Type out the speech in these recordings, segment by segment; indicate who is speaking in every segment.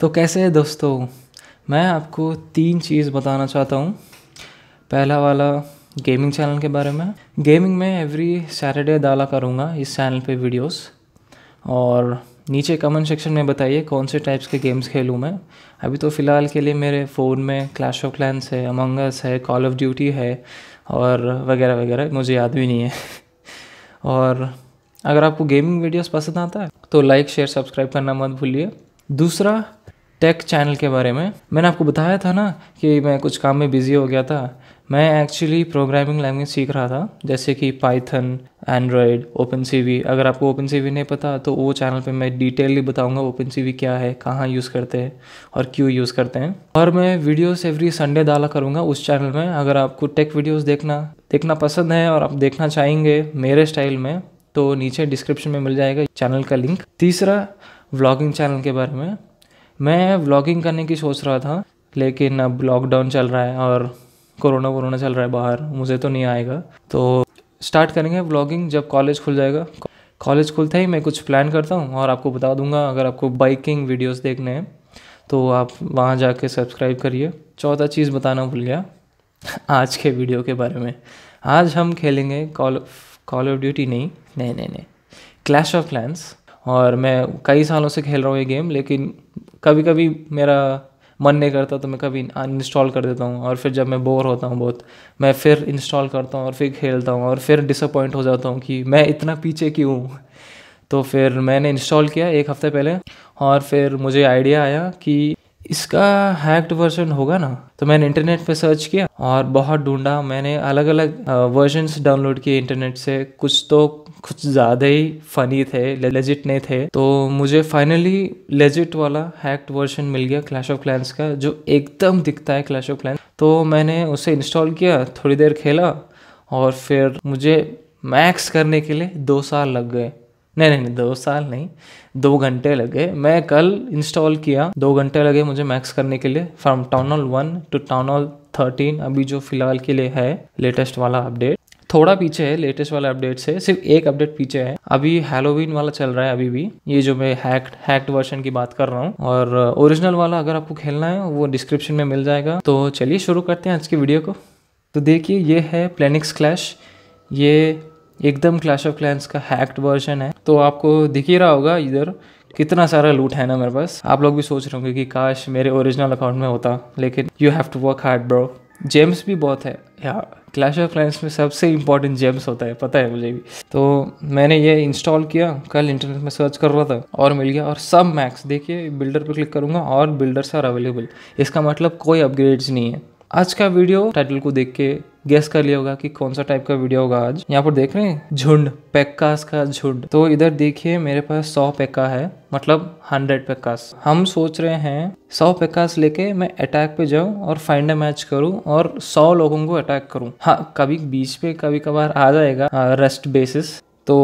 Speaker 1: तो कैसे है दोस्तों? मैं आपको तीन चीज़ बताना चाहता हूँ। पहला वाला गेमिंग चैनल के बारे में। गेमिंग में एवरी सैटरडे डाला करूँगा इस चैनल पे वीडियोस और नीचे कमेंट सेक्शन में बताइए कौन से टाइप्स के गेम्स खेलूँ मैं। अभी तो फ़िलहाल के लिए मेरे फ़ोन में क्लैश ऑफ़ क्लैंस है अमंगस है कॉल ऑफ़ ड्यूटी है और वगैरह वगैरह, मुझे याद भी नहीं है। और अगर आपको गेमिंग वीडियोस पसंद आता है तो लाइक शेयर सब्सक्राइब करना मत भूलिए। दूसरा टेक चैनल के बारे में। मैंने आपको बताया था ना कि मैं कुछ काम में बिज़ी हो गया था। मैं एक्चुअली प्रोग्रामिंग लैंग्वेज सीख रहा था, जैसे कि पाइथन एंड्रॉयड ओपन सीवी अगर आपको ओपन सीवी नहीं पता तो वो चैनल पे मैं डिटेलली बताऊँगा ओपन सीवी क्या है, कहाँ यूज़ करते हैं और क्यों यूज़ करते हैं। और मैं वीडियोस एवरी संडे डाला करूँगा उस चैनल में। अगर आपको टेक वीडियोस देखना देखना पसंद है और आप देखना चाहेंगे मेरे स्टाइल में तो नीचे डिस्क्रिप्शन में मिल जाएगा चैनल का लिंक तीसरा व्लॉगिंग चैनल के बारे में। मैं व्लॉगिंग करने की सोच रहा था, लेकिन अब लॉकडाउन चल रहा है और कोरोना वोरोना चल रहा है बाहर, मुझे तो नहीं आएगा। तो स्टार्ट करेंगे व्लॉगिंग जब कॉलेज खुल जाएगा। कॉलेज खुलते ही मैं कुछ प्लान करता हूँ और आपको बता दूँगा अगर आपको बाइकिंग वीडियोस देखने हैं तो आप वहाँ जाके सब्सक्राइब करिए। चौथा चीज़ बताना भूल गया, आज के वीडियो के बारे में। आज हम खेलेंगे कॉल कॉल ऑफ़ ड्यूटी नहीं नहीं नहीं नहीं क्लैश ऑफ़ क्लैंस और मैं कई सालों से खेल रहा हूँ ये गेम लेकिन कभी कभी मेरा मन नहीं करता तो मैं कभी अनइंस्टॉल कर देता हूँ और फिर जब मैं बोर होता हूँ बहुत, मैं फिर इंस्टॉल करता हूँ और फिर खेलता हूँ और फिर डिसअपॉइंट हो जाता हूँ कि मैं इतना पीछे क्यों हूँ? तो फिर मैंने इंस्टॉल किया एक हफ़्ते पहले और फिर मुझे आइडिया आया कि इसका हैक्ड वर्जन होगा ना? तो मैंने इंटरनेट पे सर्च किया और बहुत ढूंढा। मैंने अलग अलग वर्जन्स डाउनलोड किए इंटरनेट से। कुछ तो कुछ ज़्यादा ही फ़नी थे लेजिट नहीं थे। तो मुझे फाइनली लेजिट वाला हैक्ड वर्जन मिल गया क्लैश ऑफ़ क्लैंस का, जो एकदम दिखता है क्लैश ऑफ़ क्लैंस तो मैंने उसे इंस्टॉल किया, थोड़ी देर खेला और फिर मुझे मैक्स करने के लिए दो साल लग गए। नहीं नहीं नहीं, दो साल नहीं, दो घंटे लगे मैं कल इंस्टॉल किया, दो घंटे लगे मुझे मैक्स करने के लिए from town hall one to town hall thirteen अभी जो फ़िलहाल के लिए है लेटेस्ट वाला अपडेट थोड़ा पीछे है लेटेस्ट वाला अपडेट से, सिर्फ़ एक अपडेट पीछे है। अभी हेलोवीन वाला चल रहा है अभी भी। ये जो मैं हैक्ड हैक्ड वर्जन की बात कर रहा हूँ। और ओरिजिनल वाला अगर आपको खेलना है, वो डिस्क्रिप्शन में मिल जाएगा। तो चलिए शुरू करते हैं आज की वीडियो को। तो देखिए, ये है प्लेनिक्स क्लैश ये एकदम क्लैश ऑफ़ क्लैंस का हैक्ड वर्जन है। तो आपको दिख ही रहा होगा इधर, कितना सारा लूट है ना मेरे पास। आप लोग भी सोच रहे होंगे कि, काश मेरे ओरिजिनल अकाउंट में होता। लेकिन you have to work hard bro gems भी बहुत है। या क्लैश ऑफ़ क्लैंस में सबसे इंपॉर्टेंट जेम्स होता है, पता है मुझे भी। तो मैंने ये इंस्टॉल किया, कल इंटरनेट में सर्च कर रहा था, और मिल गया, और सब मैक्स देखिए बिल्डर पर क्लिक करूँगा, और बिल्डर्स आर अवेलेबल इसका मतलब कोई अपग्रेड्स नहीं है। आज का वीडियो टाइटल को देख के गेस कर लिया होगा कि कौन सा टाइप का वीडियो होगा आज। यहाँ पर देख रहे हैं? झुंड, पेक्कास का झुंड। तो इधर देखिए, मेरे पास सौ पेक्का है मतलब हंड्रेड पेक्कास। हम सोच रहे हैं, सौ पेक्कास लेके मैं अटैक पे जाऊँ और फाइंड मैच करूँ और सौ लोगों को अटैक करूँ। हाँ कभी बीच पे कभी कभार आ जाएगा रेस्ट बेसिस तो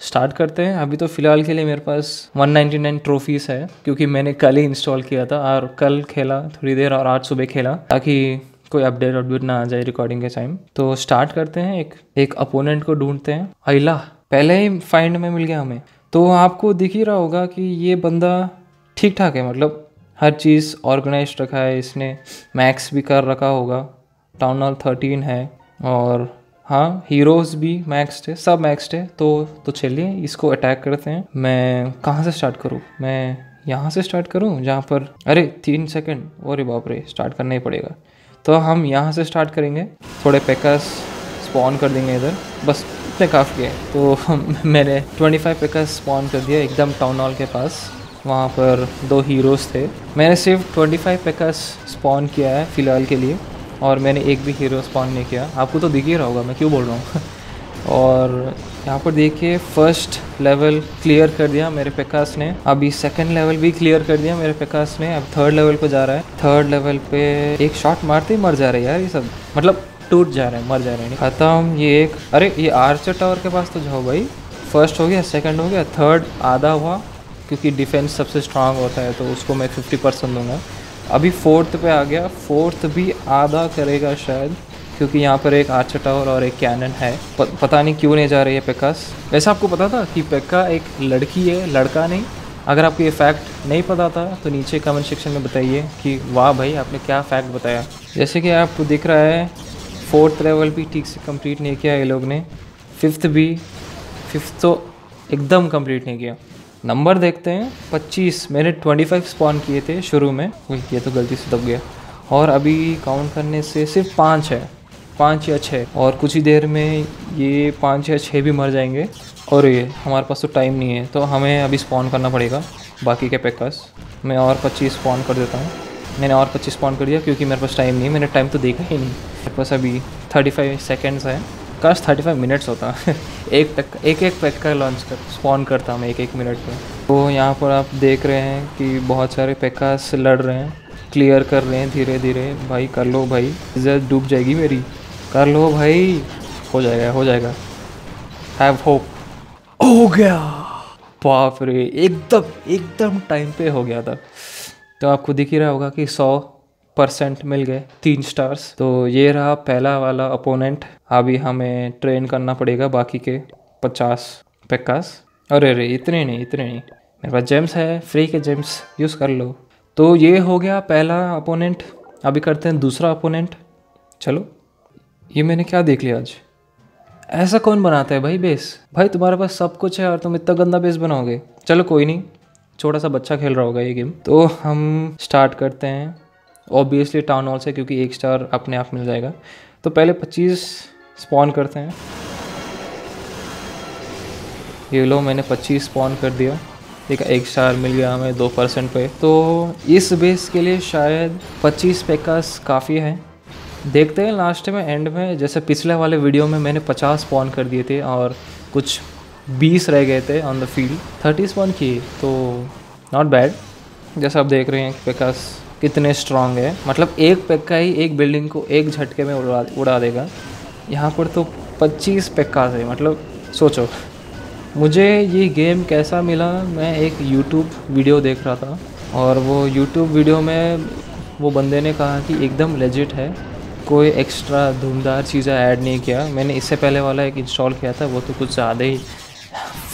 Speaker 1: स्टार्ट करते हैं। अभी तो फ़िलहाल के लिए मेरे पास 199 ट्रॉफीज है, क्योंकि मैंने कल ही इंस्टॉल किया था और कल खेला, थोड़ी देर और आज सुबह खेला, ताकि कोई अपडेट अपडेट ना आ जाए रिकॉर्डिंग के टाइम तो स्टार्ट करते हैं, एक एक अपोनेंट को ढूंढते हैं। अला पहले ही फाइंड में मिल गया हमें। तो आपको दिख ही रहा होगा कि ये बंदा ठीक ठाक है मतलब हर चीज़ ऑर्गेनाइज रखा है, इसने मैक्स भी कर रखा होगा। टाउन हॉल थर्टीन है और हाँ हीरोज़ भी मैक्सड है, सब मैक्सड है तो तो चलिए इसको अटैक करते हैं। मैं कहाँ से स्टार्ट करूँ? मैं यहाँ से स्टार्ट करूँ, जहाँ पर, अरे, तीन सेकंड अरे बाप रे स्टार्ट करना ही पड़ेगा। तो हम यहाँ से स्टार्ट करेंगे, थोड़े पैकर्स स्पॉन कर देंगे इधर। बस, इतने काफ़ी है। तो मैंने 25 पैकर्स स्पॉन कर दिया एकदम टाउन हॉल के पास। वहाँ पर दो हीरोज़ थे। मैंने सिर्फ़ 25 पैकर्स स्पॉन किया है, फ़िलहाल के लिए। और मैंने एक भी हीरो स्पॉन नहीं किया। आपको तो दिख ही रहा होगा, मैं क्यों बोल रहा हूँ? और यहाँ पर देखिए फ़र्स्ट लेवल क्लियर कर दिया मेरे पेकास ने। अभी सेकंड लेवल भी क्लियर कर दिया मेरे पेकास ने। अब थर्ड लेवल पे जा रहा है। थर्ड लेवल पे एक शॉट मारते ही मर जा रहे यार ये सब। मतलब टूट जा रहे हैं, मर जा रहे हैं। खत्म, ये एक। अरे, ये आर्चर टावर के पास तो जाओ भाई। फ़र्स्ट हो गया सेकंड हो गया थर्ड आधा हुआ, क्योंकि डिफेंस सबसे स्ट्रांग होता है तो उसको मैं फिफ्टी परसेंट दूँगा। अभी फोर्थ पे आ गया। फोर्थ भी आधा करेगा शायद क्योंकि यहाँ पर एक आर्चर टावर और एक कैनन है। प, पता नहीं क्यों नहीं जा रही है पेकास वैसे आपको पता था कि पेक्का एक लड़की है लड़का नहीं। अगर आपको ये फैक्ट नहीं पता था तो नीचे कमेंट सेक्शन में बताइए कि वाह भाई आपने क्या फैक्ट बताया। जैसे कि आपको दिख रहा है फोर्थ लेवल भी ठीक से कंप्लीट नहीं किया ये लोग ने। फिफ्थ भी फिफ्थ तो एकदम कंप्लीट नहीं किया। नंबर देखते हैं। 25 मैंने 25 स्पॉन किए थे शुरू में। ये तो गलती से दब गया। और अभी काउंट करने से सिर्फ़ पाँच है। पाँच या छः और कुछ ही देर में ये पाँच या छः भी मर जाएँगे। और ये, हमारे पास तो टाइम नहीं है। तो हमें अभी स्पॉन करना पड़ेगा। बाकी के पैकर्स मैं और पच्चीस स्पॉन कर देता हूँ। मैंने और पच्चीस स्पॉन कर दिया क्योंकि मेरे पास टाइम नहीं मैंने टाइम तो देखा ही नहीं। मेरे पास अभी थर्टी फाइव सेकेंड्स है। काश थर्टी फाइव मिनट्स होता। एक तक एक एक पैक का लॉन्च कर स्पॉन करता मैं एक एक मिनट में तो यहाँ पर आप देख रहे हैं कि बहुत सारे पैकास लड़ रहे हैं क्लियर कर रहे हैं धीरे धीरे भाई, कर लो भाई, इज़्ज़त डूब जाएगी मेरी। कर लो भाई, हो जाएगा हो जाएगा। हैव होप हो गया। बाप रे, एकदम एकदम टाइम पे हो गया था। तो आपको दिख ही रहा होगा कि सौ परसेंट मिल गए, तीन स्टार्स तो ये रहा पहला वाला अपोनेंट अभी हमें ट्रेन करना पड़ेगा बाकी के पचास पेक्कास अरे अरे, इतने नहीं इतने नहीं। मेरे पास जेम्स है फ्री के जेम्स यूज़ कर लो। तो ये हो गया पहला अपोनेंट अभी करते हैं दूसरा अपोनेंट चलो, ये मैंने क्या देख लिया आज? ऐसा कौन बनाता है भाई बेस भाई, तुम्हारे पास सब कुछ है और तुम इतना गंदा बेस बनाओगे। चलो, कोई नहीं। छोटा सा बच्चा खेल रहा होगा ये गेम तो हम स्टार्ट करते हैं। ऑब्वियसली टाउन हॉल से, क्योंकि एक स्टार अपने आप मिल जाएगा। तो पहले 25 स्पॉन करते हैं। ये लो, मैंने 25 स्पॉन कर दिया। है एक स्टार मिल गया हमें दो परसेंट पे। तो इस बेस के लिए शायद 25 पैकास काफ़ी है। देखते हैं लास्ट में एंड में। जैसे पिछले वाले वीडियो में मैंने 50 स्पॉन कर दिए थे और कुछ 20 रह गए थे ऑन द फ़ील्ड 30 स्पॉन किए तो नॉट बैड जैसा आप देख रहे हैं पैकास कितने स्ट्रांग है। मतलब एक पैक्का ही एक बिल्डिंग को एक झटके में उड़ा उड़ा देगा। यहाँ पर तो 25 पैक्कास है मतलब सोचो। मुझे ये गेम कैसा मिला, मैं एक यूट्यूब वीडियो देख रहा था और वो यूट्यूब वीडियो में वो बंदे ने कहा कि एकदम लेजिट है, कोई एक्स्ट्रा धूमधार चीज़ें ऐड नहीं किया। मैंने इससे पहले वाला एक इंस्टॉल किया था, वो तो कुछ ज़्यादा ही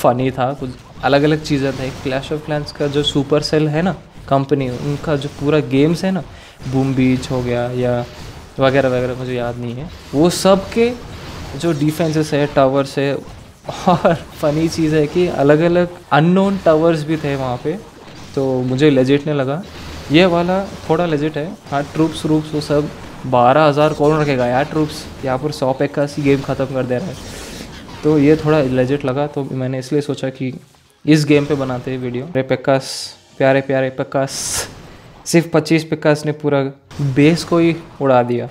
Speaker 1: फ़नी था, कुछ अलग अलग चीज़ें थे। क्लैश ऑफ़ क्लैंस का जो सुपर सेल है ना कंपनी उनका जो पूरा गेम्स है ना बूम बीच हो गया या वगैरह वगैरह, मुझे याद नहीं है। वो सब के जो डिफेंसेस है टावर्स है, और फनी चीज़ है कि अलग अलग अननोन टावर्स भी थे वहाँ पे तो मुझे लेजिट नहीं लगा। ये वाला थोड़ा लेजिट है। हाँ ट्रूप्स रूप्स वो सब बारह हज़ार कौन रखेगा यार ट्रूप्स यहाँ पर सौ पैक का सी गेम ख़त्म कर दे रहा है। तो ये थोड़ा लेजिट लगा तो मैंने इसलिए सोचा कि इस गेम पे बनाते हैं वीडियो अरे पेक्कास प्यारे प्यारे पेक्कास सिर्फ़ पच्चीस पेक्कास ने पूरा बेस को ही उड़ा दिया।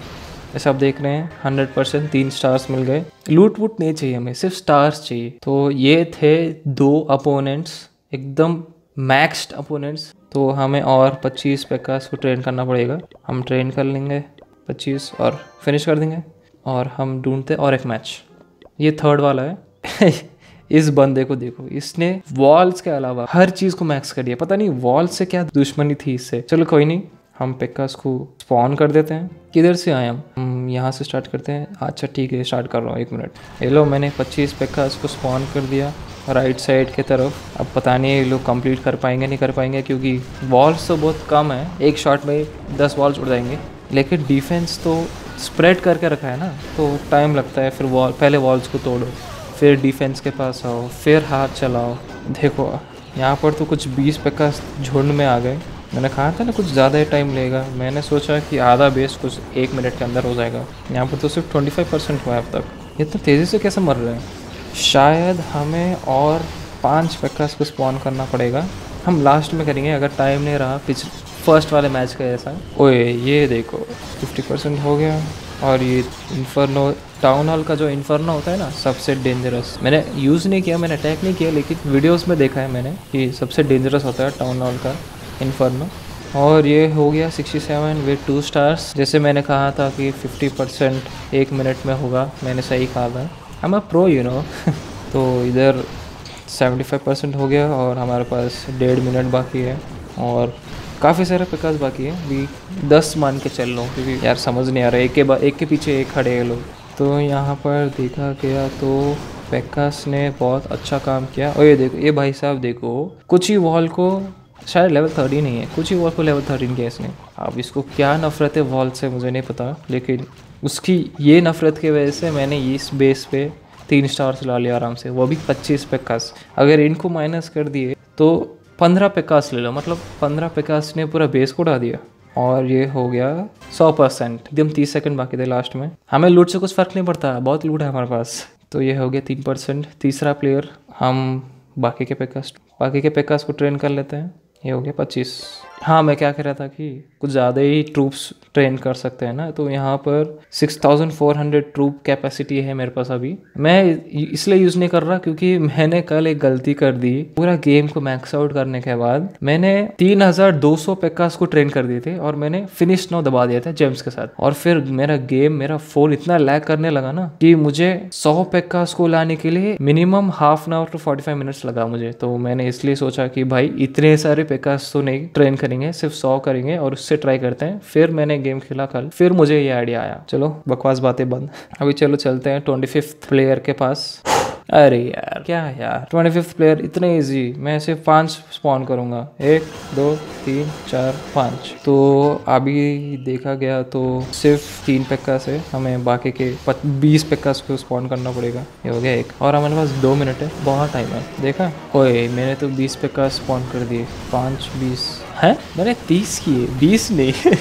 Speaker 1: ऐसा आप देख रहे हैं, हंड्रेड परसेंट तीन स्टार्स मिल गए। लूट वूट नहीं चाहिए हमें, सिर्फ़ स्टार्स चाहिए। तो ये थे दो अपोनेंट्स एकदम मैक्सड अपोनेंट्स तो हमें और 25 पैकास को ट्रेन करना पड़ेगा। हम ट्रेन कर लेंगे पच्चीस और फिनिश कर देंगे और हम ढूंढते और एक मैच ये थर्ड वाला है। इस बंदे को देखो, इसने वॉल्स के अलावा हर चीज़ को मैक्स कर दिया। पता नहीं वॉल से क्या दुश्मनी थी इससे। चलो कोई नहीं हम पेक्कास को स्पॉन कर देते हैं। किधर से आए हम? हम यहाँ से स्टार्ट करते हैं। अच्छा ठीक है स्टार्ट कर रहा हूँ, एक मिनट ये लो, मैंने 25 पेक्कास को स्पॉन कर दिया राइट साइड के तरफ़। अब पता नहीं ये लोग कंप्लीट कर पाएँगे, नहीं कर पाएँगे, क्योंकि वॉल्स तो बहुत कम है। एक शॉट में दस वॉल्स उड़ जाएँगे। लेकिन डिफेंस तो स्प्रेड करके रखा है ना तो टाइम लगता है, फिर वॉल पहले वॉल्स को तोड़ो। फिर डिफेंस के पास आओ, फिर हाथ चलाओ। देखो, यहाँ पर तो कुछ बीस पे का झुंड में आ गए। मैंने कहा था ना, कुछ ज़्यादा ही टाइम लेगा। मैंने सोचा कि आधा बेस कुछ एक मिनट के अंदर हो जाएगा। यहाँ पर तो सिर्फ़ ट्वेंटी फाइव परसेंट हुआ है अब तक। इतना तेज़ी से कैसे मर रहे हैं? शायद हमें और पाँच पैकास को स्पॉन करना पड़ेगा। हम लास्ट में करेंगे, अगर टाइम नहीं रहा पिछले फ़र्स्ट वाले मैच का ऐसा। ओए, ये देखो 50 परसेंट हो गया। और ये इन्फर्नो टाउन हॉल का जो इन्फर्नो होता है ना, सबसे डेंजरस मैंने यूज़ नहीं किया, मैंने अटैक नहीं किया, लेकिन वीडियोस में देखा है मैंने कि सबसे डेंजरस होता है टाउन हॉल का। इन्फर्नो और ये हो गया 67 विद टू स्टार्स जैसे मैंने कहा था कि 50 परसेंट एक मिनट में होगा, मैंने सही कहा था। हम अ प्रो यू नो तो इधर 75 परसेंट हो गया और हमारे पास डेढ़ मिनट बाकी है और काफ़ी सारे प्रकाश बाकी है। भी दस मान के चल लो क्योंकि यार समझ नहीं आ रहा, एक के बाद, एक के पीछे एक खड़े हैं लोग। तो यहाँ पर देखा गया तो पेकास ने बहुत अच्छा काम किया। और ये देखो, ये भाई साहब देखो, कुछ ही वॉल को शायद लेवल थर्टीन नहीं है, कुछ ही वॉल को लेवल थर्टीन किया इसने। अब इसको क्या नफरत है वॉल से, मुझे नहीं पता, लेकिन उसकी ये नफरत की वजह से मैंने इस बेस पे तीन स्टार्स ला लिया आराम से। वो भी पच्चीस पेकास अगर इनको माइनस कर दिए तो पंद्रह पेकास ले लो। मतलब पंद्रह पेकास ने पूरा बेस को उड़ा दिया। और ये हो गया सौ परसेंट। एकदम तीस सेकंड बाकी थे लास्ट में। हमें लूट से कुछ फ़र्क नहीं पड़ता, बहुत लूट है हमारे पास। तो ये हो गया तीन परसेंट। तीसरा प्लेयर हम बाकी के पेकास बाकी के पेकास को ट्रेन कर लेते हैं। ये हो गया पच्चीस हाँ मैं क्या कह रहा था कि कुछ ज़्यादा ही ट्रूप्स ट्रेन कर सकते हैं ना तो यहाँ पर 6400 ट्रूप कैपेसिटी है मेरे पास अभी। मैं इसलिए यूज़ नहीं कर रहा क्योंकि मैंने कल एक गलती कर दी। पूरा गेम को मैक्स आउट करने के बाद मैंने 3200 पेकास को ट्रेन कर दिए थे और मैंने फिनिश नो दबा दिया था जेम्स के साथ। और फिर मेरा गेम मेरा फ़ोन इतना लैग करने लगा ना कि मुझे सौ पेकास को लाने के लिए minimum half an hour to forty minutes लगा मुझे। तो मैंने इसलिए सोचा कि भाई इतने सारे पेकास तो नहीं ट्रेन करेंगे, सिर्फ़ सौ करेंगे और उससे ट्राई करते हैं। फिर मैंने गेम खेला कल। फिर मुझे ये आइडिया आया। चलो, बकवास बातें बंद। अभी चलो चलते हैं ट्वेंटी फिफ्थ प्लेयर के पास। अरे यार, क्या यार? ट्वेंटी फिफ्थ प्लेयर इतने इजी मैं सिर्फ़ पाँच स्पॉन करूँगा। एक, दो, तीन, चार, पाँच। तो अभी देखा गया तो सिर्फ़ तीन पेक्का से हमें बाकी के बीस पेक्का को स्पॉन करना पड़ेगा। ये हो गया एक। और हमारे पास दो मिनट है। बहुत टाइम है। देखा? ओए, मैंने तो बीस पेक्का स्पॉन कर दिए। पाँच, बीस। है? मैंने तीस किए बीस नहीं।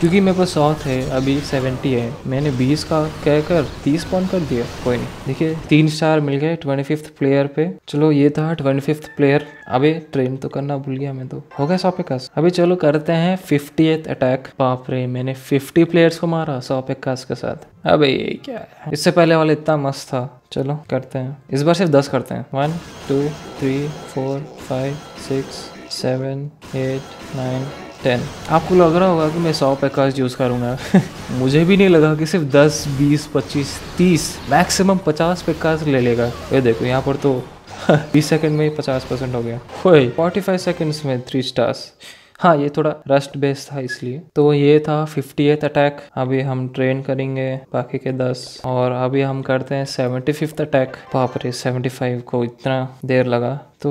Speaker 1: क्योंकि मेरे पास सौ थे, अभी सेवेंटी है। मैंने बीस का कहकर तीस पॉइंट कर दिया। कोई नहीं। देखिए, तीन स्टार मिल गए ट्वेंटी फिफ्थ प्लेयर पे। चलो, ये था ट्वेंटी फिफ्थ प्लेयर अबे ट्रेन तो करना भूल गया मैं तो। हो गया सौ पे कस अभी चलो करते हैं फिफ्टी अटैक बाप रे, मैंने फिफ्टी प्लेयर्स को मारा सौ पे कस के साथ। अबे, ये क्या है? इससे पहले वाला इतना मस्त था। चलो, करते हैं। इस बार सिर्फ़ दस करते हैं। One two three four five six seven eight nine ten आपको लग रहा होगा कि मैं सौ पैकाज यूज़ करूँगा। मुझे भी नहीं लगा कि सिर्फ़ दस, बीस, पच्चीस, तीस मैक्सिमम पचास पैकाज ले लेगा। ये देखो, यहाँ पर तो बीस सेकंड में ही पचास परसेंट हो गया। वही फोर्टी फाइव सेकेंड्स में थ्री स्टार्स हाँ ये थोड़ा रस्ट बेस था इसलिए। तो ये था फिफ्टी एथ अटैक अभी हम ट्रेन करेंगे बाकी के दस। और अभी हम करते हैं सेवेंटी फिफ्थ अटैक बाप रे सेवेंटी फाइव को इतना देर लगा। तो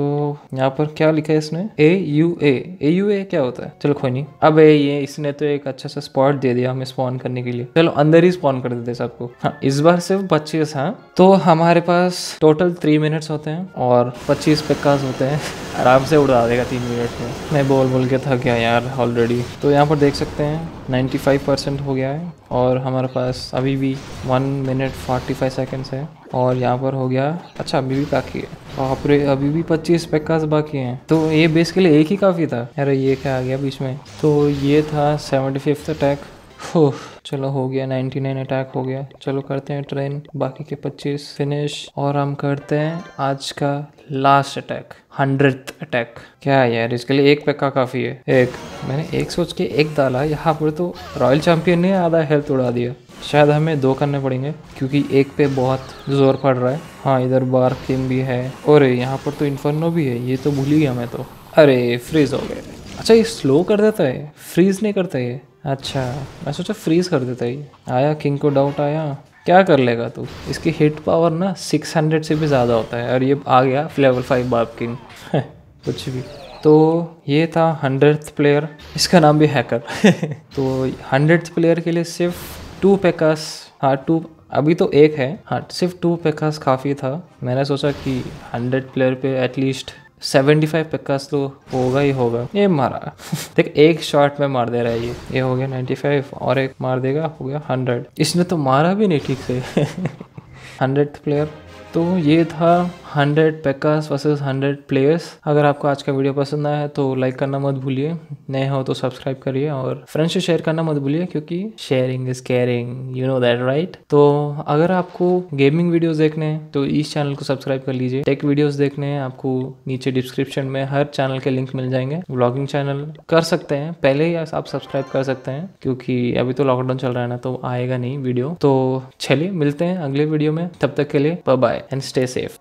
Speaker 1: यहाँ पर क्या लिखा है इसने? ए U A A U A क्या होता है? चलो कोई नहीं। अब ए ये इसने तो एक अच्छा सा स्पॉट दे दिया हमें स्पॉन करने के लिए। चलो अंदर ही स्पॉन कर देते सबको। हाँ इस बार सिर्फ़ पच्चीस हाँ। तो हमारे पास टोटल थ्री मिनट्स होते हैं और पच्चीस पिक्कास होते हैं। आराम से उड़ा देगा तीन मिनट में। मैं बोल बोल के थक गया यार ऑलरेडी तो यहाँ पर देख सकते हैं 95 परसेंट हो गया है और हमारे पास अभी भी वन मिनट 45 सेकेंड्स है। और यहाँ पर हो गया अच्छा अभी भी बाकी है। बाप रे, अभी भी पच्चीस पैकास बाकी हैं। तो ये बेसिकली एक ही काफ़ी था? अरे ये क्या आ गया बीच में? तो ये था सेवेंटी फिफ्थ अटैक हो चलो हो गया 99 अटैक हो गया। चलो करते हैं ट्रेन बाकी के 25 फिनिश और हम करते हैं आज का लास्ट अटैक हंड्रेड अटैक क्या है यार, इसके लिए एक पैका काफ़ी है। एक, मैंने एक सोच के एक डाला, यहाँ पर तो रॉयल चैंपियन ने आधा हेल्थ उड़ा दिया। शायद हमें दो करने पड़ेंगे, क्योंकि एक पे बहुत ज़ोर पड़ रहा है। हाँ इधर बार किंग भी है, और यहाँ पर तो इन्फर्नो भी है, ये तो भूल ही गया मैं तो। अरे फ्रीज हो गए। अच्छा ये स्लो कर देता है? फ्रीज नहीं करता ये? अच्छा मैं सोचा फ्रीज कर देता है। आया किंग को डाउट आया। क्या कर लेगा तू? इसकी हिट पावर ना 600 से भी ज़्यादा होता है, और ये आ गया लेवल फाइव बाप किंग कुछ भी। तो ये था हंड्रेड प्लेयर इसका नाम भी हैकर तो हंड्रेड प्लेयर के लिए सिर्फ़ टू पैकास हाँ टू, अभी तो एक है हाँ सिर्फ़ टू पैकास काफ़ी था। मैंने सोचा कि हंड्रेड प्लेयर पे एटलीस्ट सेवेंटी फाइव पैकास तो होगा ही होगा। ये मारा। देख, एक शॉट में मार दे रहा है ये। ये हो गया नाइन्टी फाइव और एक मार देगा, हो गया हंड्रेड। इसने तो मारा भी नहीं ठीक से। हंड्रेड प्लेयर तो ये था hundred packers versus hundred players अगर आपको आज का वीडियो पसंद आया है तो लाइक करना मत भूलिए। नए हो तो सब्सक्राइब करिए और फ्रेंड्स से शेयर करना मत भूलिए क्योंकि sharing is caring you know that right तो अगर आपको गेमिंग वीडियोस देखने हैं तो इस चैनल को सब्सक्राइब कर लीजिए। टेक वीडियोस देखने हैं, आपको नीचे डिस्क्रिप्शन में हर चैनल के लिंक मिल जाएँगे। ब्लॉगिंग चैनल कर सकते हैं, पहले ही आप सब्सक्राइब कर सकते हैं, क्योंकि अभी तो लॉकडाउन चल रहा है ना तो आएगा नहीं वीडियो तो चलिए मिलते हैं अगले वीडियो में, तब तक के लिए बाय एंड स्टे सेफ़